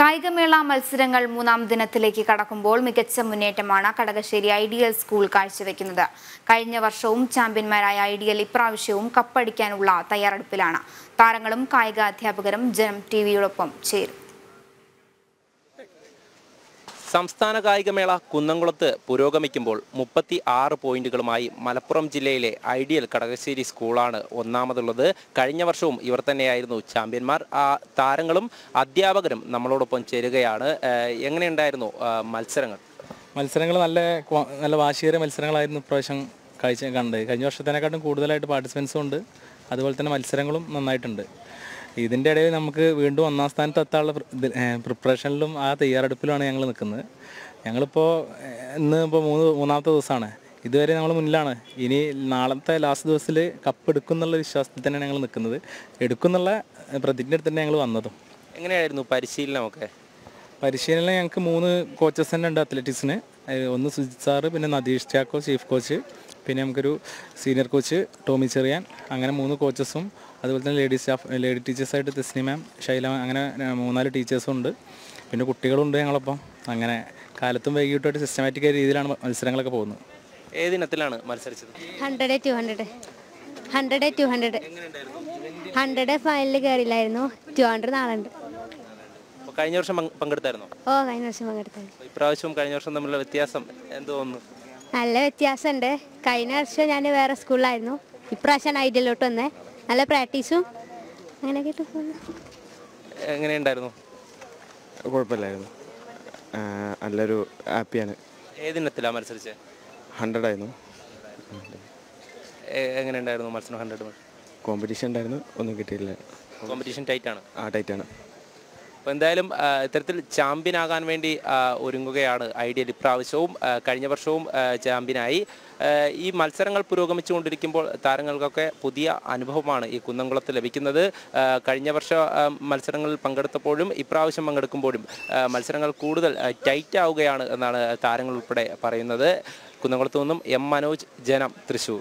കായികമേള മത്സരങ്ങൾ മൂന്നാം ദിനത്തിലേക്ക് കടക്കുമ്പോൾ മികച്ച മുന്നേറ്റമാണ് കടകശ്ശേരി ഐഡിയൽ സ്കൂൾ കാഴ്ചവെക്കുന്നത്. കഴിഞ്ഞ വർഷവും ചാമ്പ്യന്മാരായ ഐഡിയൽ ഇപ്രാവശ്യവും കപ്പടിക്കാനുള്ള തയ്യാറെടുപ്പിലാണ്. താരങ്ങളും കായിക അധ്യാപകരും ജനം ടി വിയോടൊപ്പം ചേരും. സംസ്ഥാന കായികമേള കുന്നംകുളത്ത് പുരോഗമിക്കുമ്പോൾ മുപ്പത്തി ആറ് പോയിന്റുകളുമായി മലപ്പുറം ജില്ലയിലെ ഐഡിയൽ കടകശ്ശേരി സ്കൂളാണ് ഒന്നാമതുള്ളത്. കഴിഞ്ഞ വർഷവും ഇവർ തന്നെയായിരുന്നു ചാമ്പ്യന്മാർ. ആ താരങ്ങളും അധ്യാപകരും നമ്മളോടൊപ്പം ചേരുകയാണ്. എങ്ങനെയുണ്ടായിരുന്നു മത്സരങ്ങൾ? മത്സരങ്ങൾ നല്ല നല്ല വാശിയേറിയ മത്സരങ്ങളായിരുന്നു ഇപ്രാവശ്യം കാഴ്ച കണ്ടത്. കഴിഞ്ഞ വർഷത്തിനെക്കാട്ടും കൂടുതലായിട്ട് പാർട്ടിസിപ്പൻസും ഉണ്ട്. അതുപോലെ തന്നെ മത്സരങ്ങളും നന്നായിട്ടുണ്ട്. ഇതിന്റെ ഇടയിൽ നമുക്ക് വീണ്ടും ഒന്നാം സ്ഥാനത്ത് എത്താനുള്ള പ്രിപ്പറേഷനിലും ആ തയ്യാറെടുപ്പിലുമാണ് ഞങ്ങൾ നിൽക്കുന്നത് ഞങ്ങളിപ്പോൾ ഇന്ന് ഇപ്പോൾ മൂന്ന് മൂന്നാമത്തെ ദിവസമാണ്. ഇതുവരെ നമ്മൾ മുന്നിലാണ്. ഇനി നാളത്തെ ലാസ്റ്റ് ദിവസത്തിൽ കപ്പ് എടുക്കും എന്നുള്ള വിശ്വാസത്തിൽ തന്നെയാണ് ഞങ്ങൾ നിൽക്കുന്നത് എടുക്കും എന്നുള്ള പ്രതിജ്ഞ എടുത്ത് തന്നെ ഞങ്ങൾ വന്നതും. എങ്ങനെയായിരുന്നു പരിശീലനമൊക്കെ പരിശീലനം ഞങ്ങൾക്ക് മൂന്ന് കോച്ചസ് തന്നെ ഉണ്ട് അത്ലറ്റിക്സിന് ഒന്ന് സുജിത് സാറ് പിന്നെ നദീഷ് ചാക്കോ ചീഫ് കോച്ച് പിന്നെ നമുക്കൊരു സീനിയർ കോച്ച് ടോമി ചെറിയാൻ അങ്ങനെ മൂന്ന് കോച്ചസും അതുപോലെ തന്നെ ലേഡീസ് സ്റ്റാഫ് ലേഡി ടീച്ചേഴ്സായിട്ട് തെസ്നി മാം ശൈല അങ്ങനെ മൂന്നാൽ ടീച്ചേഴ്സും ഉണ്ട്. പിന്നെ കുട്ടികളുണ്ട് ഞങ്ങളൊപ്പം. അങ്ങനെ കാലത്തും വൈകിട്ടുമായിട്ട് സിസ്റ്റമാറ്റിക് രീതിയിലാണ് മത്സരങ്ങളൊക്കെ പോകുന്നത്. ഏതിനത്തിലാണ് മത്സരിച്ചത്? Hundred two hundred hundred two hundred hundred ഫൈനലിൽ കയറിയില്ലായിരുന്നു ടു ഹൺഡ്രഡ് നാളെ ഉണ്ട്. അപ്പോൾ കഴിഞ്ഞ വർഷം പങ്ക്- പങ്കെടുത്തായിരുന്നോ? ഓ കഴിഞ്ഞ വർഷം പങ്കെടുത്തായിരുന്നു. ഇപ്രാവശ്യം കഴിഞ്ഞ വർഷം തമ്മിലുള്ള വ്യത്യാസം എന്ത് തോന്നുന്നു? നല്ല വ്യത്യാസമുണ്ട്. കഴിഞ്ഞ വർഷം ഞാൻ വേറെ സ്കൂളിലായിരുന്നു. ഇപ്രാവശ്യം ഐഡിയയിലോട്ട് വന്നേ. നല്ല പ്രാക്ടീസും അങ്ങനെയൊക്കെ ആയിട്ട് പോകുന്നു എങ്ങനെയുണ്ടായിരുന്നു? കുഴപ്പമില്ലായിരുന്നു. ആ, നല്ലൊരു ഹാപ്പിയാണ്. ഏതിനത്തിലാണ് മത്സരിച്ച്? ഹൺഡ്രഡ് ആയിരുന്നു എങ്ങനെ ഉണ്ടായിരുന്നു മത്സരം ഹൺഡ്രഡ്? കോമ്പറ്റീഷൻ ഉണ്ടായിരുന്നു. ഒന്നും കിട്ടിയില്ല. കോമ്പറ്റീഷൻ ടൈറ്റ് ആണ് ആ ടൈറ്റാണ്. അപ്പോൾ എന്തായാലും ഇത്തരത്തിൽ ചാമ്പ്യൻ ആകാൻ വേണ്ടി ഒരുങ്ങുകയാണ് ഐഡിയൽ ഇപ്രാവശ്യവും കഴിഞ്ഞ വർഷവും ചാമ്പ്യനായി ഈ മത്സരങ്ങൾ പുരോഗമിച്ചുകൊണ്ടിരിക്കുമ്പോൾ താരങ്ങൾക്കൊക്കെ പുതിയ അനുഭവമാണ് ഈ കുന്നംകുളത്ത് ലഭിക്കുന്നത്. കഴിഞ്ഞ വർഷ മത്സരങ്ങളിൽ പങ്കെടുത്തപ്പോഴും ഇപ്രാവശ്യം പങ്കെടുക്കുമ്പോഴും മത്സരങ്ങൾ കൂടുതൽ ടൈറ്റ് ആവുകയാണ് എന്നാണ് താരങ്ങൾ ഉൾപ്പെടെ പറയുന്നത്. കുന്നംകുളത്തു നിന്നും എം മനോജ് ജനം തൃശ്ശൂർ